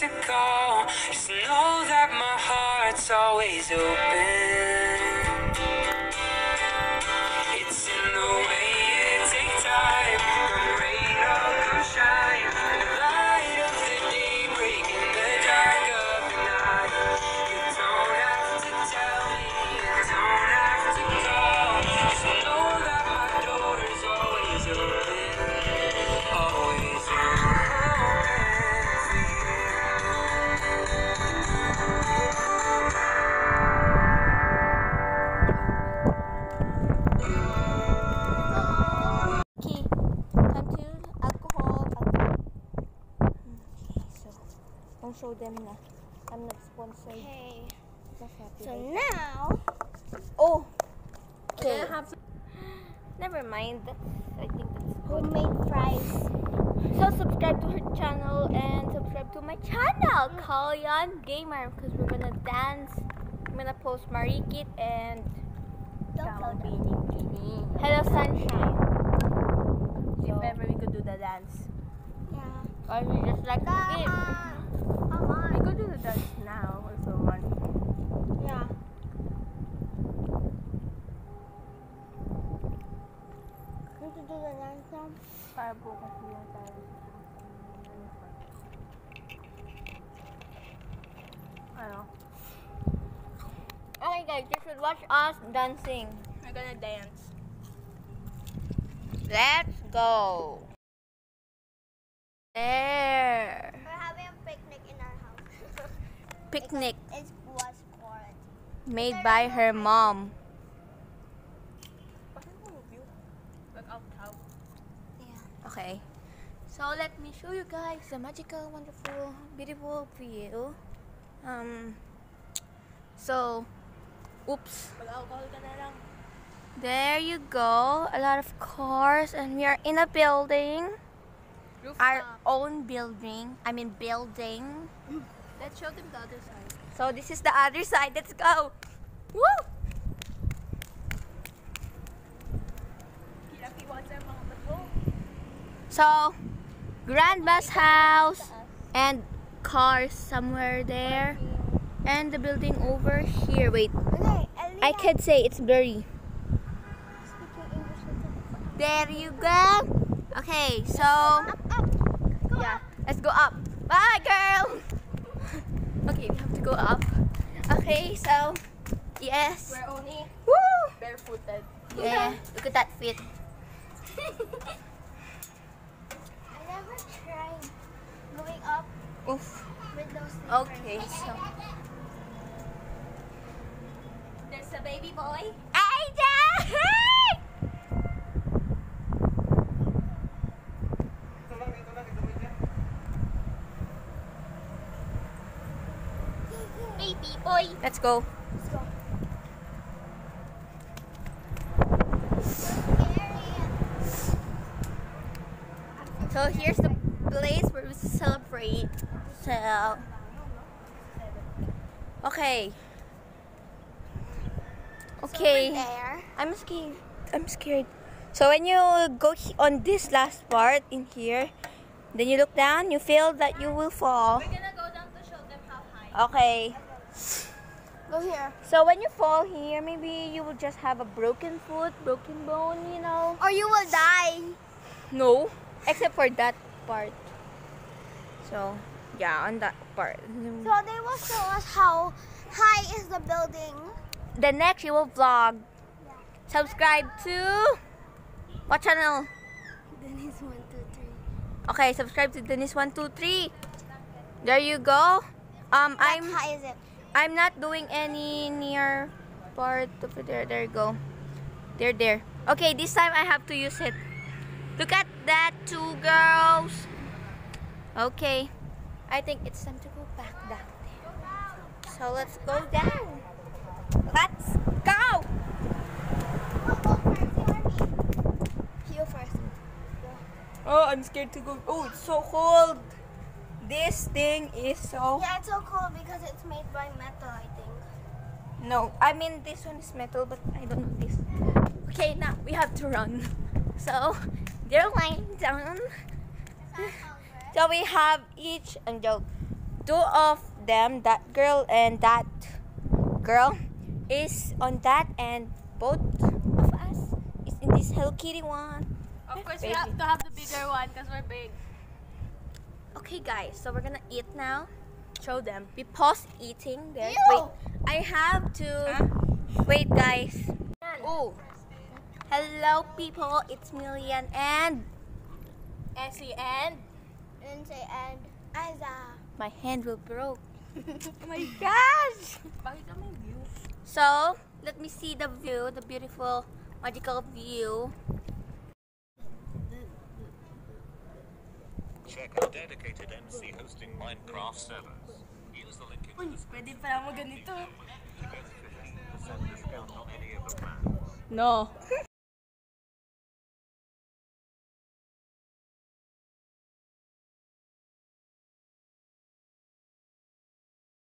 to go. Just know that my heart's always open. I'll show them na. I'm not sponsored. Okay. So now, oh, okay. Have Never mind. That's I think that's good. homemade fries. So subscribe to her channel and subscribe to my channel, mm. Calian Gamer, because we're gonna dance. I'm gonna post Marikit and Hello Sunshine. if ever we could do the dance. Yeah. Or we just like to on. We could the dance now you want. Yeah. We could do the dance now. Para bukas lang tayo. Ano? Okay guys, you should watch us dancing. We're gonna dance. Let's go. There. We're having a picnic in our house. Picnic It was made by her mom. Bakit mo view? Like out how? Yeah. Okay. So let me show you guys the magical, wonderful, beautiful view. Um. So, oops. Mag-alcohol ka na lang. There you go. A lot of cars, and we are in a building. Our own building. I mean, building. Let's show them the other side. So this is the other side. Let's go. Woo! Kiraki wants ang mga bato. So, grandma's house and cars somewhere there, and the building over here. Wait, I can say it's blurry. Speaking English with the- There you go. Okay, so yeah, let's go up. Bye. Okay, we have to go up. Okay, so yes. We're only Woo! barefooted. Yeah, look at that fit. I never tried going up Oof. with those slippers. Okay, so There's a baby boy. Aida! Let's go. Let's go. So here's the place where we celebrate. So okay. Okay. There. I'm scared. I'm scared. So when you go on this last part in here, then you look down, you feel that you will fall. We're gonna go down to show them how high. Okay. Go here. So when you fall here, maybe you will just have a broken foot, broken bone, you know. Or you will die. No, except for that part. So, yeah, on that part. So they will show us how high is the building. The next you will vlog. Subscribe to what channel? Denise one two three. Okay, subscribe to Denise one two three. There you go. Um, I'm high is it? I'm not doing any near part over there. There you go. There, there. Okay, this time I have to use it. Look at that, two girls. Okay, I think it's time to go back down there. So let's go down. Let's go. Oh, I'm scared to go. Oh, it's so cold. This thing is so. Yeah, it's so cool because it's made by metal, I think. No, I mean this one is metal, but I don't know this. Okay, now we have to run. So they're lying down. So we have each and joke two of them, that girl and that girl is on that and both of us is in this Hello Kitty one. Of course, we have to have the bigger one because we're big. Okay guys, so we're gonna eat now. Show them. We pause eating there. Ew. Wait, I have to wait guys. Oh. Hello people, it's Millian and Essy and Lindsay and Isa. my hand will broke. oh my gosh! bakit kami view? So, let me see the view, the beautiful magical view. Check our dedicated MC hosting Minecraft servers. Use the link in the description Pwede pala mo ganito. to get 15% discount on any of the plans. No.